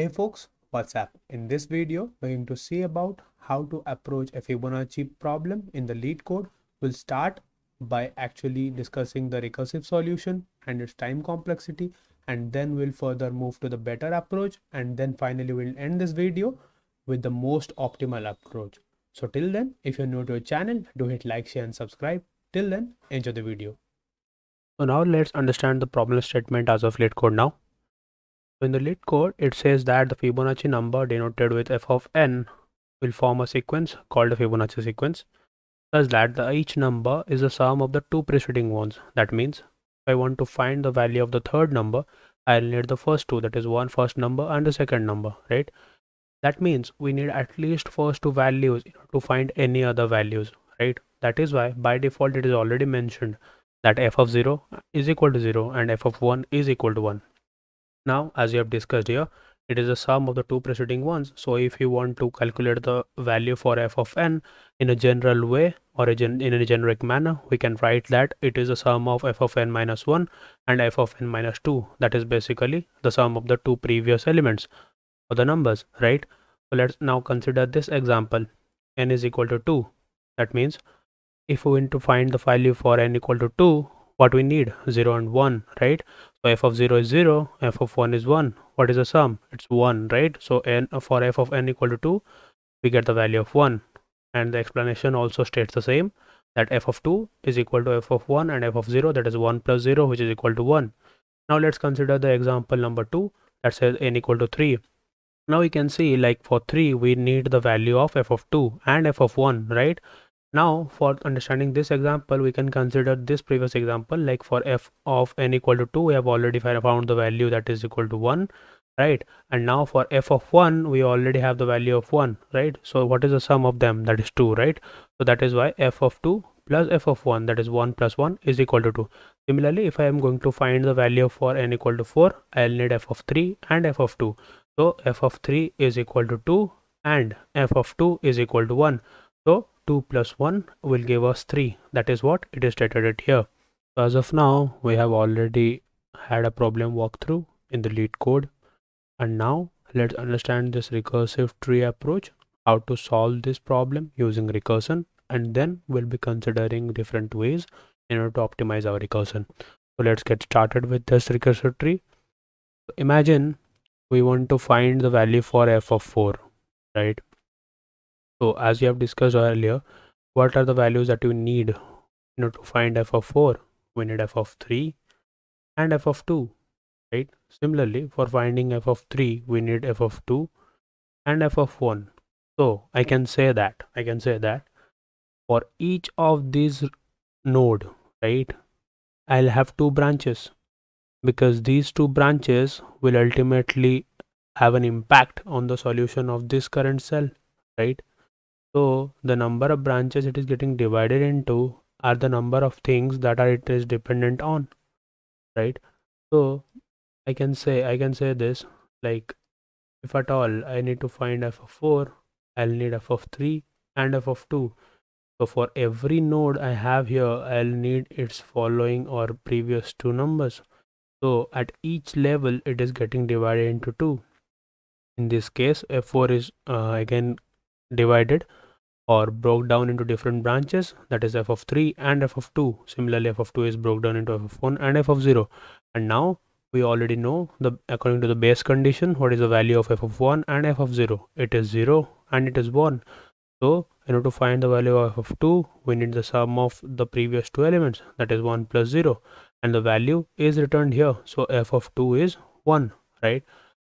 Hey folks, what's up? In this video, we're going to see about how to approach a Fibonacci problem in the LeetCode. We'll start by actually discussing the recursive solution and its time complexity and then we'll further move to the better approach and then finally we'll end this video with the most optimal approach. So till then, if you're new to our channel, do hit like, share and subscribe. Till then, enjoy the video. So now let's understand the problem statement as of LeetCode now. In the LeetCode, it says that the Fibonacci number denoted with f of n will form a sequence called a Fibonacci sequence such that the each number is the sum of the two preceding ones. That means if I want to find the value of the third number, I'll need the first two that is one first number and the second number, right? That means we need at least first two values to find any other values, right? That is why by default it is already mentioned that f of 0 is equal to 0 and f of 1 is equal to 1 now, as we have discussed here, it is the sum of the two preceding ones. So if you want to calculate the value for f of n in a general way or a in a generic manner, we can write that it is the sum of f of n minus 1 and f of n minus 2. That is basically the sum of the two previous elements of the numbers, right? So let's now consider this example. n is equal to 2. That means if we want to find the value for n equal to 2, what we need 0 and 1 right? So f of 0 is 0 f of 1 is 1 what is the sum? It's 1 right? So n for f of n equal to 2 we get the value of 1 and the explanation also states the same that f of 2 is equal to f of 1 and f of 0 that is 1 plus 0 which is equal to 1 now let's consider the example number 2 that says n equal to 3 now we can see like for 3 we need the value of f of 2 and f of 1 right now for understanding this example we can consider this previous example like for f of n equal to 2 we have already found the value that is equal to 1 right? And now for f of 1 we already have the value of 1 right? So what is the sum of them? That is 2 right? So that is why f of 2 plus f of 1 that is 1 plus 1 is equal to 2 similarly if i am going to find the value for n equal to 4 i'll need f of 3 and f of 2 so f of 3 is equal to 2 and f of 2 is equal to 1 so 2 plus 1 will give us 3 that is what it is stated it here. So as of now we have already had a problem walkthrough in the LeetCode. And now let's understand this recursive tree approach how to solve this problem using recursion and then we'll be considering different ways in order to optimize our recursion. So let's get started with this recursive tree. Imagine we want to find the value for f of 4 right so as we have discussed earlier, what are the values that you need in order to find f of 4? We need f of 3 and f of 2, right? Similarly, for finding f of 3, we need f of 2 and f of 1. So I can say that, I can say that for each of these node, right, I'll have two branches because these two branches will ultimately have an impact on the solution of this current cell, right? So the number of branches it is getting divided into are the number of things that are it is dependent on, right? So I can say I can say this like if at all I need to find f of 4, I'll need f of 3 and f of 2. So for every node I have here, I'll need its following or previous two numbers. So at each level, it is getting divided into two. In this case, f4 is uh, again divided or broke down into different branches that is f of 3 and f of 2 similarly f of 2 is broke down into f of 1 and f of 0 and now we already know the according to the base condition what is the value of f of 1 and f of 0 it is 0 and it is 1 so in order to find the value of f of 2 we need the sum of the previous two elements that is 1 plus 0 and the value is returned here. So f of 2 is 1 right?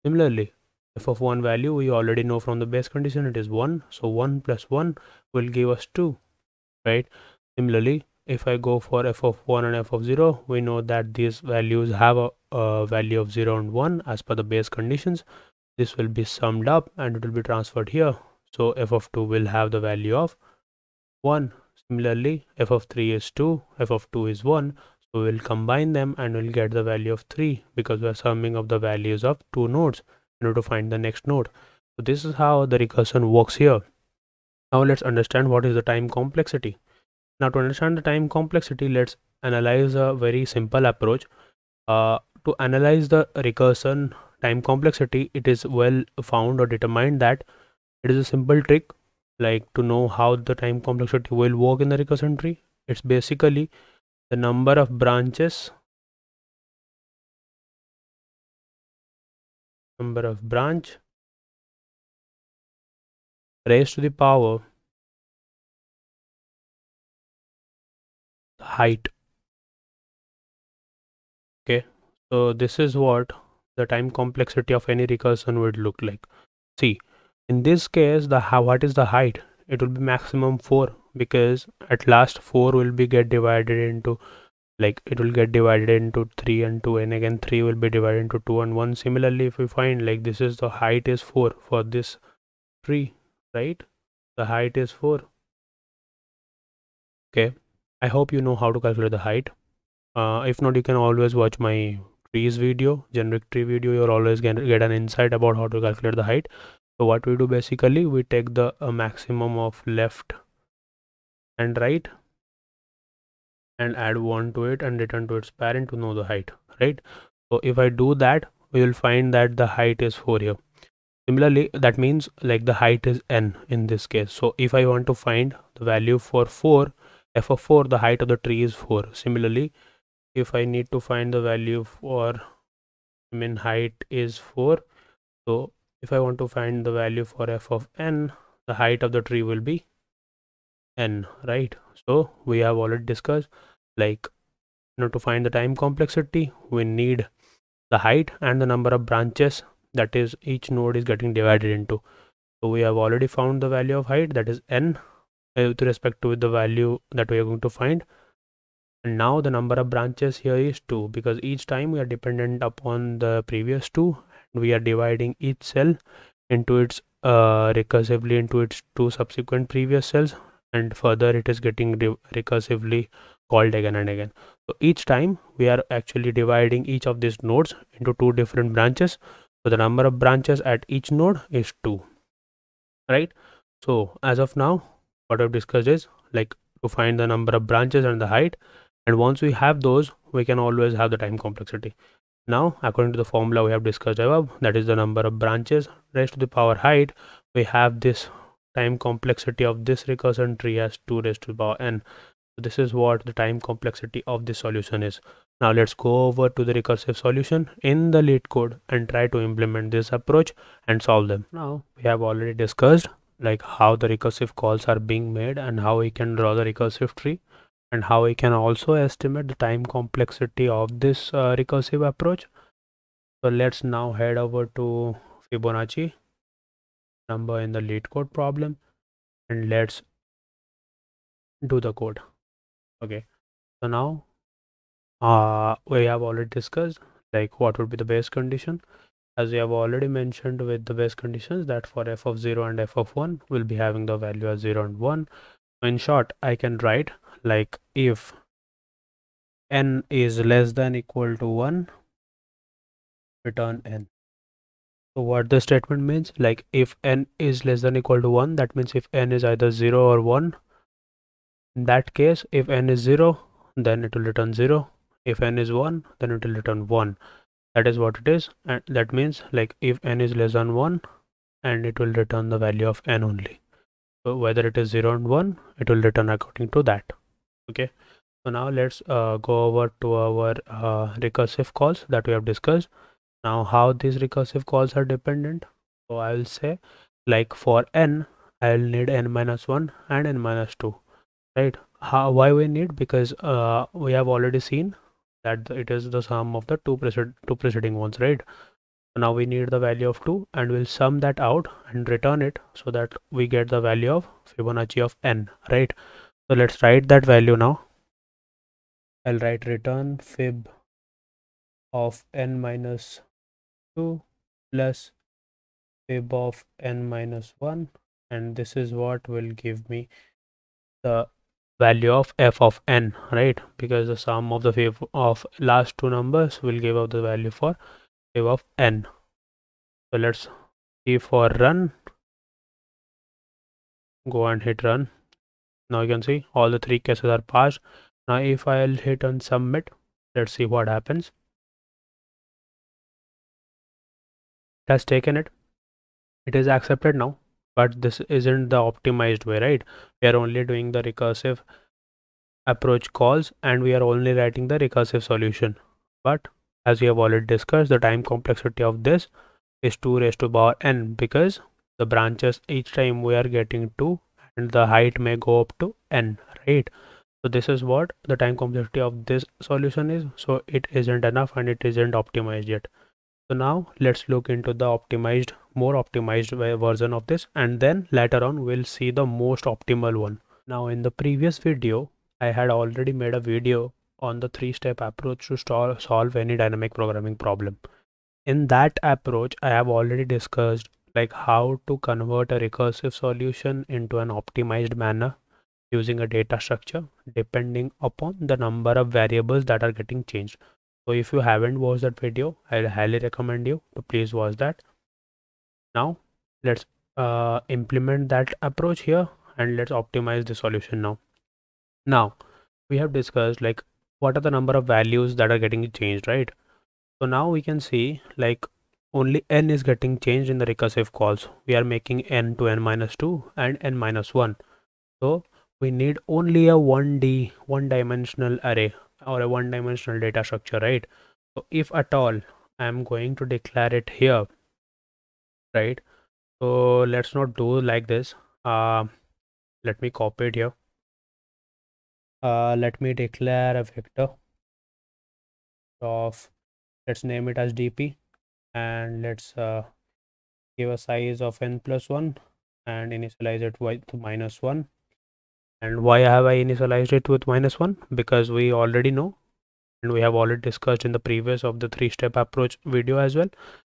Similarly f of 1 value we already know from the base condition it is 1 so 1 plus 1 will give us 2 right? Similarly if i go for f of 1 and f of 0 we know that these values have a, a value of 0 and 1 as per the base conditions. This will be summed up and it will be transferred here. So f of 2 will have the value of 1 similarly f of 3 is 2 f of 2 is 1 so we'll combine them and we'll get the value of 3 because we're summing up the values of two nodes in order to find the next node. So this is how the recursion works here. Now let's understand what is the time complexity. Now to understand the time complexity, let's analyze a very simple approach. Uh, to analyze the recursion time complexity it is well found or determined that it is a simple trick like to know how the time complexity will work in the recursion tree it's basically the number of branches number of branch. Raised to the power. Height. Okay so this is what the time complexity of any recursion would look like. See in this case the how what is the height? It will be maximum 4 because at last 4 will be get divided into like it will get divided into 3 and 2 and again 3 will be divided into 2 and 1 similarly if we find like this is the height is 4 for this tree right the height is 4 okay I hope you know how to calculate the height. Uh, if not, you can always watch my trees video, generic tree video. You'll always get, get an insight about how to calculate the height. So what we do basically, we take the uh, maximum of left and right and add 1 to it and return to its parent to know the height, right? So if I do that, we will find that the height is 4 here. Similarly, that means like the height is n in this case. So if I want to find the value for 4, f of 4 the height of the tree is 4 similarly if i need to find the value for i mean height is 4 so if i want to find the value for f of n the height of the tree will be n right so we have already discussed like you know to find the time complexity we need the height and the number of branches that is each node is getting divided into. So we have already found the value of height that is n uh, with respect to the value that we are going to find. And now the number of branches here is 2 because each time we are dependent upon the previous two and we are dividing each cell into its uh, recursively into its two subsequent previous cells and further it is getting re recursively called again and again. So each time we are actually dividing each of these nodes into two different branches. So the number of branches at each node is 2 right? So as of now what I've discussed is like to find the number of branches and the height. And once we have those we can always have the time complexity. Now according to the formula we have discussed above that is the number of branches raised to the power height we have this time complexity of this recursion tree as 2 raised to the power n so this is what the time complexity of this solution is. Now let's go over to the recursive solution in the LeetCode and try to implement this approach and solve them. Now we have already discussed like how the recursive calls are being made and how we can draw the recursive tree and how we can also estimate the time complexity of this uh, recursive approach. So let's now head over to Fibonacci number in the LeetCode problem and let's do the code okay. So now uh, we have already discussed like what would be the base condition. As we have already mentioned with the base conditions that for f of 0 and f of 1 will be having the value as 0 and 1 in short i can write like if n is less than equal to 1 return n. So what the statement means like if n is less than equal to 1 that means if n is either 0 or 1 in that case if n is 0 then it will return 0 if n is 1 then it will return 1 that is what it is and that means like if n is less than 1 and it will return the value of n only. So whether it is 0 and 1 it will return according to that. Okay? So now let's uh, go over to our uh, recursive calls that we have discussed. Now how these recursive calls are dependent? So i will say like for n i'll need n minus 1 and n minus 2 right. How why we need? Because uh, we have already seen that it is the sum of the two, preced two preceding ones right? Now we need the value of 2 and we'll sum that out and return it so that we get the value of Fibonacci of n right? So let's write that value now. I'll write return fib of n minus 2 plus fib of n minus 1 and this is what will give me the value of f of n right? Because the sum of the of last two numbers will give out the value for fib of n. So let's see for run. Go and hit run. Now you can see all the three cases are passed. Now if i'll hit on submit let's see what happens. Has taken it. It is accepted now but this isn't the optimized way right? We are only doing the recursive approach calls and we are only writing the recursive solution. But as we have already discussed the time complexity of this is 2 raised to power n because the branches each time we are getting 2 and the height may go up to n right? So this is what the time complexity of this solution is. So it isn't enough and it isn't optimized yet so now let's look into the optimized more optimized version of this and then later on we'll see the most optimal one. Now in the previous video i had already made a video on the three step approach to solve any dynamic programming problem. In that approach i have already discussed like how to convert a recursive solution into an optimized manner using a data structure depending upon the number of variables that are getting changed so if you haven't watched that video i highly recommend you to please watch that. Now let's uh, implement that approach here and let's optimize the solution now. Now we have discussed like what are the number of values that are getting changed right? So now we can see like only n is getting changed in the recursive calls. We are making n to n minus 2 and n minus 1 so we need only a 1d one dimensional array or a one dimensional data structure right? So if at all i'm going to declare it here right? So let's not do like this. Uh, let me copy it here. Uh, let me declare a vector of let's name it as dp and let's uh, give a size of n plus 1 and initialize it with minus 1 and why have I initialized it with minus 1 because we already know and we have already discussed in the previous of the three step approach video as well.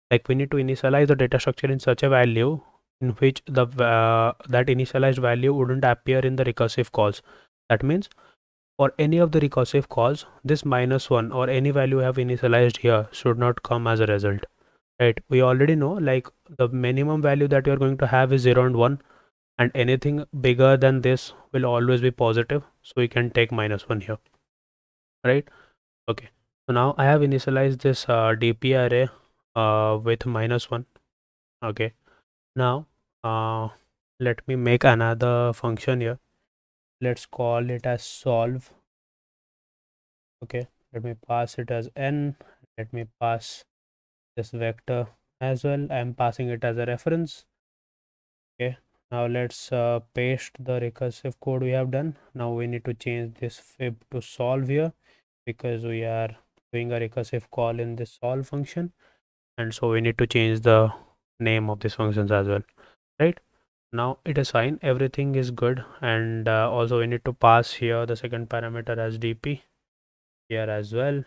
Like we need to initialize the data structure in such a value in which the uh, that initialized value wouldn't appear in the recursive calls. That means for any of the recursive calls this minus 1 or any value have initialized here should not come as a result. Right? We already know like the minimum value that you are going to have is 0 and 1 and anything bigger than this will always be positive so we can take minus 1 here. Right? Okay. So now i have initialized this uh, dp array uh, with minus 1 okay. Now uh, let me make another function here. Let's call it as solve. Okay. Let me pass it as n. Let me pass this vector as well. I'm passing it as a reference. Okay now let's uh, paste the recursive code we have done. Now we need to change this fib to solve here because we are doing a recursive call in this solve function. And so we need to change the name of these functions as well right? Now it is fine. Everything is good. And uh, also we need to pass here the second parameter as dp here as well.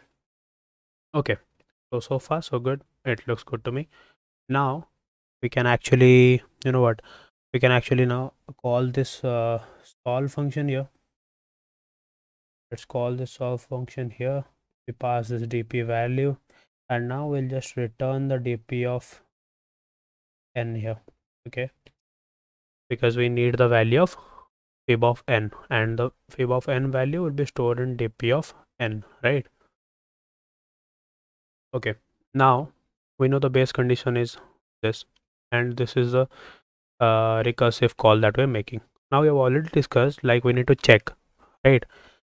Okay. So so far so good. It looks good to me. Now we can actually you know what we can actually now call this uh, solve function here. Let's call this solve function here. We pass this dp value and now we'll just return the dp of n here okay? Because we need the value of fib of n and the fib of n value will be stored in dp of n right? Okay now we know the base condition is this and this is the uh, recursive call that we're making. Now we have already discussed like we need to check right?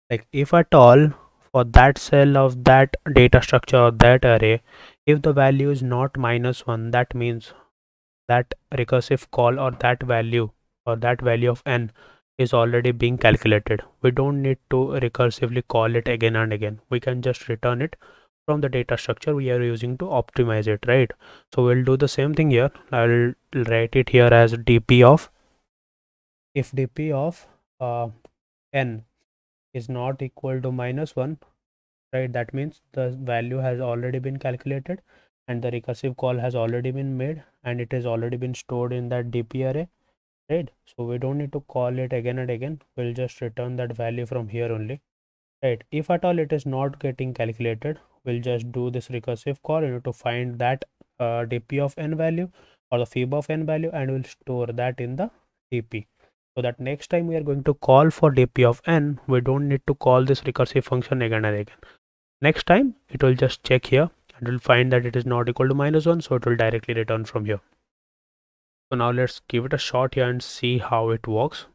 Like if at all for that cell of that data structure or that array if the value is not minus 1 that means that recursive call or that value or that value of n is already being calculated. We don't need to recursively call it again and again. We can just return it from the data structure we are using to optimize it right? So we'll do the same thing here. I'll write it here as dp of if dp of uh, n is not equal to minus 1 right? That means the value has already been calculated and the recursive call has already been made and it has already been stored in that dp array right? So we don't need to call it again and again. We'll just return that value from here only right? If at all it is not getting calculated we'll just do this recursive call to find that uh, dp of n value or the fib of n value and we'll store that in the dp so that next time we are going to call for dp of n we don't need to call this recursive function again and again. Next time it will just check here and will find that it is not equal to minus 1 so it will directly return from here. So now let's give it a shot here and see how it works.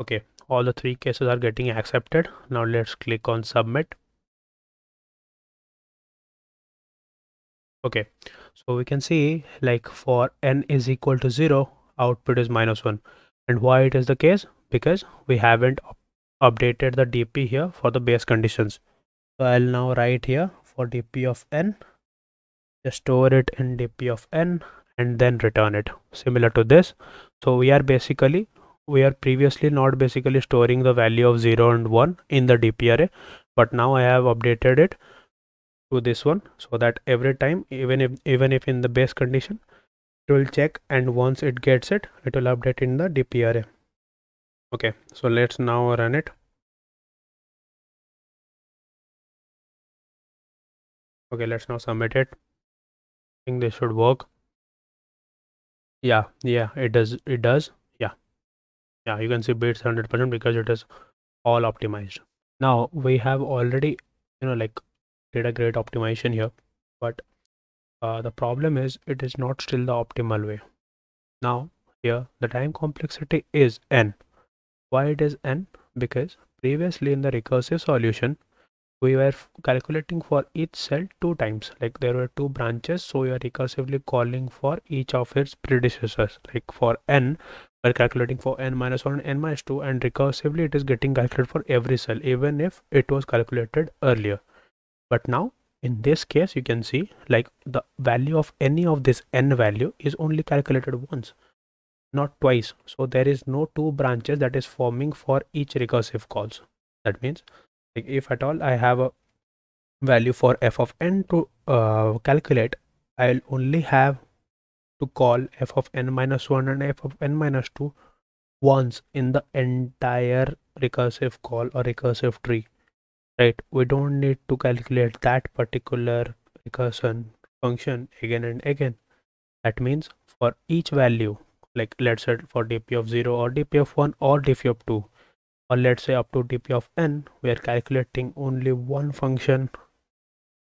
Okay all the three cases are getting accepted. Now let's click on submit. Okay. So we can see like for n is equal to 0 output is minus 1 and why it is the case? Because we haven't updated the dp here for the base conditions. So i'll now write here for dp of n just store it in dp of n and then return it. Similar to this. So we are basically we are previously not basically storing the value of 0 and 1 in the dp array but now i have updated it to this one so that every time even if even if in the base condition it will check and once it gets it it will update in the dp array. Okay so let's now run it. Okay let's now submit it. I think this should work. Yeah yeah it does it does yeah you can see beats 100% because it is all optimized. Now we have already you know like did a great optimization here but uh, the problem is it is not still the optimal way. Now here the time complexity is n. Why it is n? Because previously in the recursive solution we were calculating for each cell two times. Like there were two branches so we are recursively calling for each of its predecessors. Like for n we're calculating for n minus 1 and n minus 2 and recursively it is getting calculated for every cell even if it was calculated earlier. But now in this case you can see like the value of any of this n value is only calculated once not twice. So there is no two branches that is forming for each recursive calls that means like if at all i have a value for f of n to uh, calculate i'll only have to call f of n minus 1 and f of n minus 2 once in the entire recursive call or recursive tree right? We don't need to calculate that particular recursion function again and again. That means for each value like let's say for dp of 0 or dp of 1 or dp of 2 or let's say up to dp of n we are calculating only one function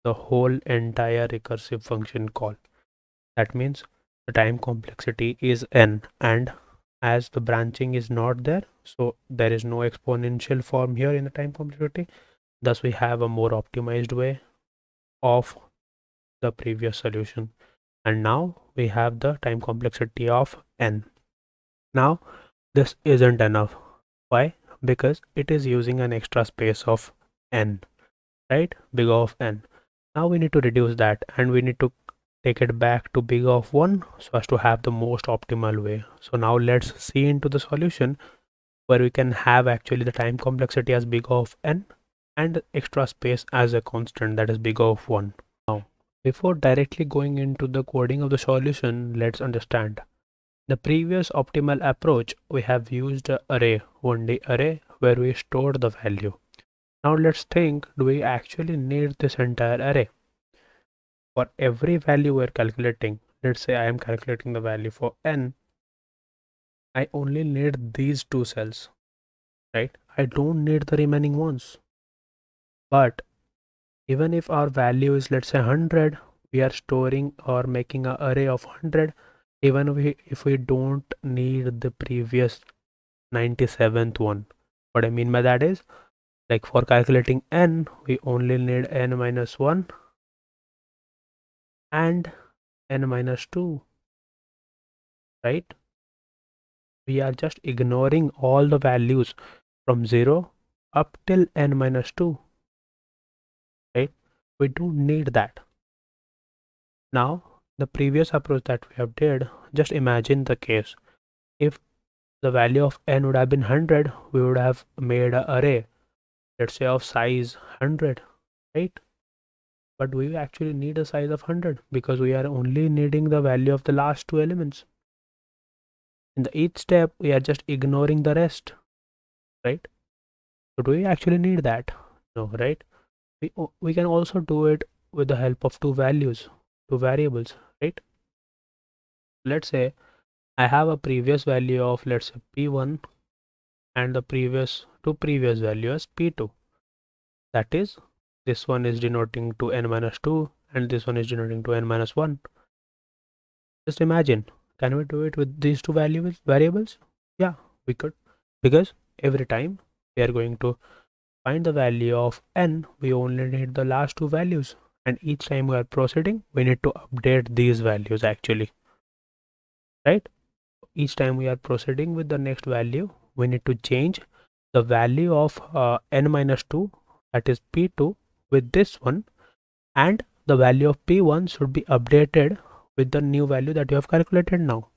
the whole entire recursive function call. That means the time complexity is n and as the branching is not there so there is no exponential form here in the time complexity. Thus we have a more optimized way of the previous solution. And now we have the time complexity of n. Now this isn't enough. Why? Because it is using an extra space of n right? Big O of n. Now we need to reduce that and we need to take it back to big of 1 so as to have the most optimal way so now let's see into the solution where we can have actually the time complexity as big of n and extra space as a constant that is big of 1. Now, before directly going into the coding of the solution, let's understand. The previous optimal approach, we have used array, 1D array, where we stored the value. Now let's think, do we actually need this entire array? For every value we're calculating, let's say I am calculating the value for n, I only need these two cells, right? I don't need the remaining ones. But even if our value is let's say 100 we are storing or making an array of 100 even we, if we don't need the previous 97th one. What i mean by that is like for calculating n we only need n minus 1 and n minus 2 right? We are just ignoring all the values from 0 up till n minus 2 right? We don't need that. Now the previous approach that we have did just imagine the case. If the value of n would have been 100 we would have made an array let's say of size 100 right but we actually need a size of 100 because we are only needing the value of the last two elements. In the eighth step we are just ignoring the rest right? So do we actually need that? No right? We, we can also do it with the help of two values two variables right? Let's say i have a previous value of let's say p1 and the previous two previous values p2 that is this one is denoting to n minus 2 and this one is denoting to n minus 1 just imagine can we do it with these two values variables? Yeah we could. Because every time we are going to find the value of n we only need the last two values. And each time we are proceeding we need to update these values actually. Right? Each time we are proceeding with the next value we need to change the value of uh, n minus 2 that is p2 with this one and the value of p1 should be updated with the new value that you have calculated now.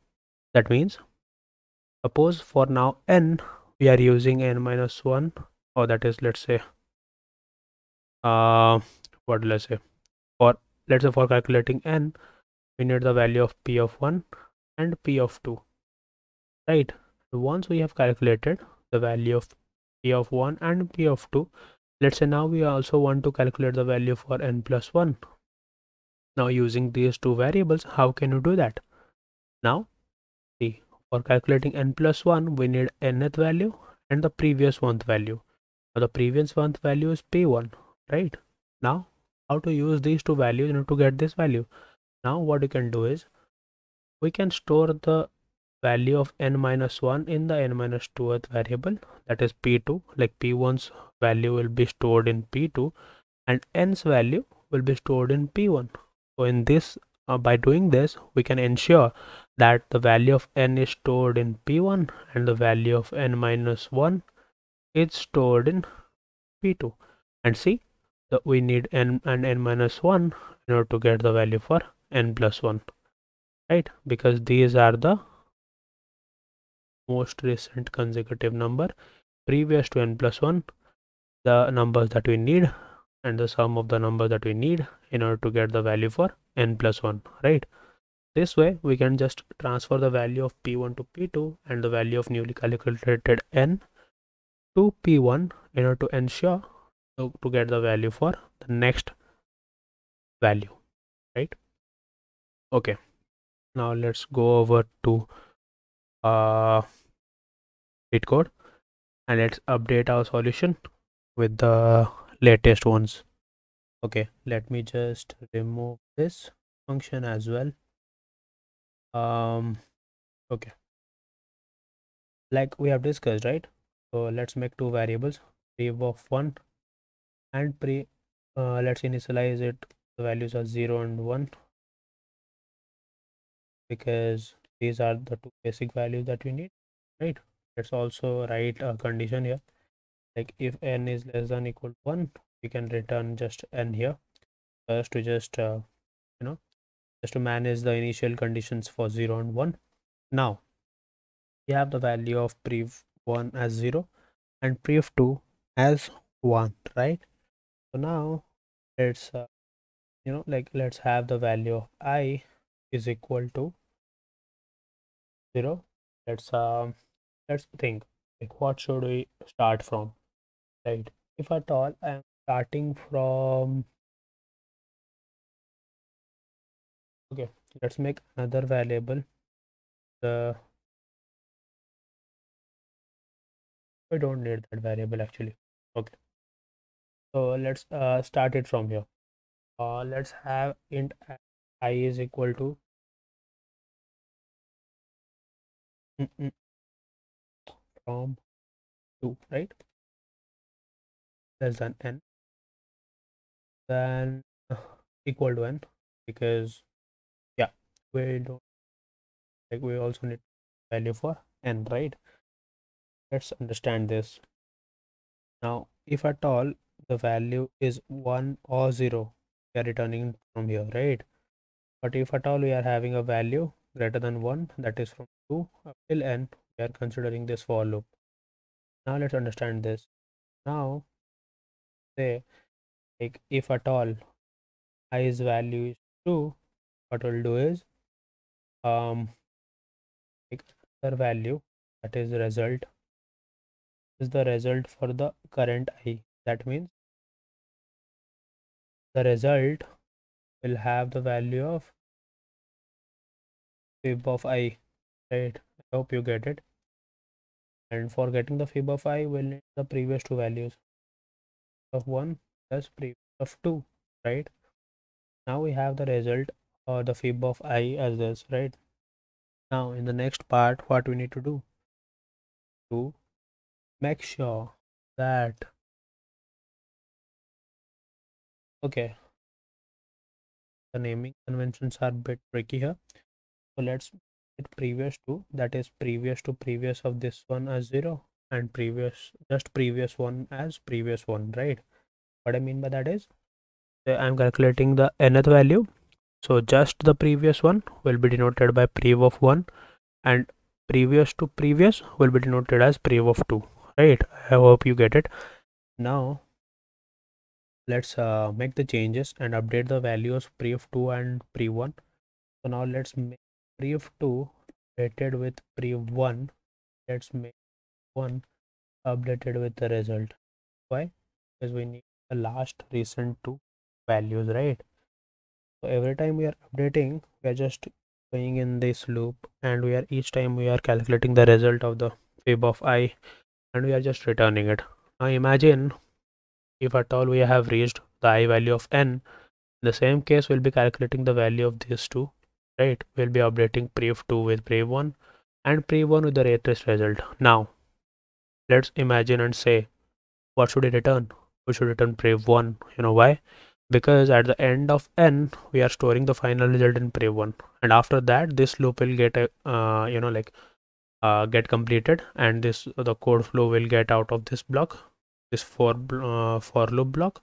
That means suppose for now n we are using n minus 1 or that is let's say uh what let's say? For let's say for calculating n we need the value of p of 1 and p of 2 right? Once we have calculated the value of p of 1 and p of 2 let's say now we also want to calculate the value for n plus 1 now using these two variables how can you do that? Now see for calculating n plus 1 we need nth value and the previous one value. Now the previous one value is p1 right? Now how to use these two values in order to get this value? Now what you can do is we can store the value of n minus 1 in the n minus 2th variable that is p2 like p1's value will be stored in p2 and n's value will be stored in p1 so in this uh, by doing this we can ensure that the value of n is stored in p1 and the value of n minus 1 is stored in p2 and see that we need n and n minus 1 in order to get the value for n plus 1 right? Because these are the most recent consecutive number. Previous to n plus 1 the numbers that we need and the sum of the number that we need in order to get the value for n plus 1 right? This way we can just transfer the value of p1 to p2 and the value of newly calculated n to p1 in order to ensure to, to get the value for the next value right? Okay. Now let's go over to uh code and let's update our solution with the latest ones. Okay let me just remove this function as well. Um okay. Like we have discussed right? So let's make two variables prev of one and pre uh, let's initialize it. The values are 0 and 1 because these are the two basic values that we need right? Let's also write a condition here like if n is less than equal to 1 we can return just n here first to just uh, you know just to manage the initial conditions for 0 and 1 now we have the value of prev 1 as 0 and prev 2 as 1 right? So now let's uh, you know like let's have the value of i is equal to 0 let's um let's think like what should we start from right if at all i am starting from okay let's make another variable. The i don't need that variable actually. Okay. So let's uh, start it from here. Uh, let's have int i is equal to mm -mm, from 2 right less than n then equal to n because yeah we don't like we also need value for n right? Let's understand this. Now if at all the value is 1 or 0 we are returning from here right? But if at all we are having a value greater than 1 that is from 2 up till n we are considering this for loop. Now let's understand this. Now say like if at all i's value is 2 what we'll do is um like other value that is result is the result for the current i. That means the result will have the value of fib of i right? I hope you get it. And for getting the fib of i we'll need the previous two values of 1 plus previous of 2 right? Now we have the result or the fib of i as this right? Now in the next part what we need to do? To make sure that okay. The naming conventions are a bit tricky here. So let's it previous to that is previous to previous of this one as zero and previous just previous one as previous one right? What i mean by that is i'm calculating the nth value. So just the previous one will be denoted by prev of 1 and previous to previous will be denoted as prev of 2 right? I hope you get it. Now let's uh, make the changes and update the values prev 2 and prev 1 so now let's make prev 2 updated with prev 1 let's make one updated with the result. Why? Because we need the last recent two values right? So every time we are updating we are just going in this loop and we are each time we are calculating the result of the fib of i and we are just returning it. Now imagine if at all we have reached the i value of n in the same case we'll be calculating the value of these two right? We'll be updating prev 2 with prev 1 and prev 1 with the latest result. Now let's imagine and say what should it return? We should return prev 1 you know why? Because at the end of n we are storing the final result in prev 1 and after that this loop will get a uh, you know like uh, get completed. And this the code flow will get out of this block this for uh, for loop block.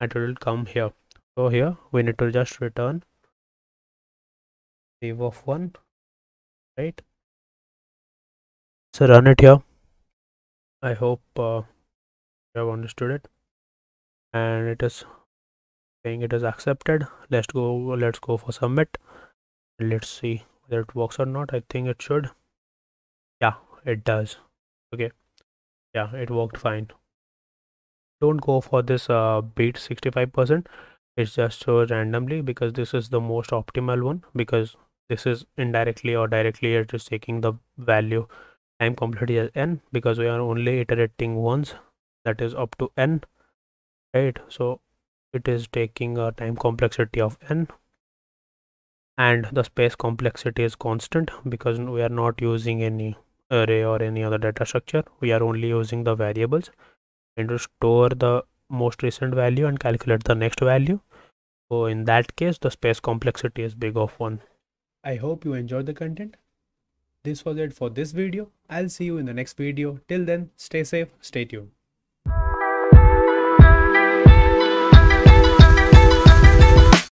And it will come here. So here we need to just return save of one. Right? So run it here i hope uh, you have understood it. And it is saying it is accepted. Let's go let's go for submit. Let's see whether it works or not. I think it should. Yeah it does. Okay. Yeah it worked fine. Don't go for this uh, beat 65 percent. It's just so randomly because this is the most optimal one because this is indirectly or directly it is taking the value time complexity as n because we are only iterating once that is up to n right? So it is taking a time complexity of n and the space complexity is constant because we are not using any array or any other data structure. We are only using the variables and to store the most recent value and calculate the next value. So in that case the space complexity is big of 1 I hope you enjoyed the content. This was it for this video. I'll see you in the next video. Till then, stay safe, stay tuned.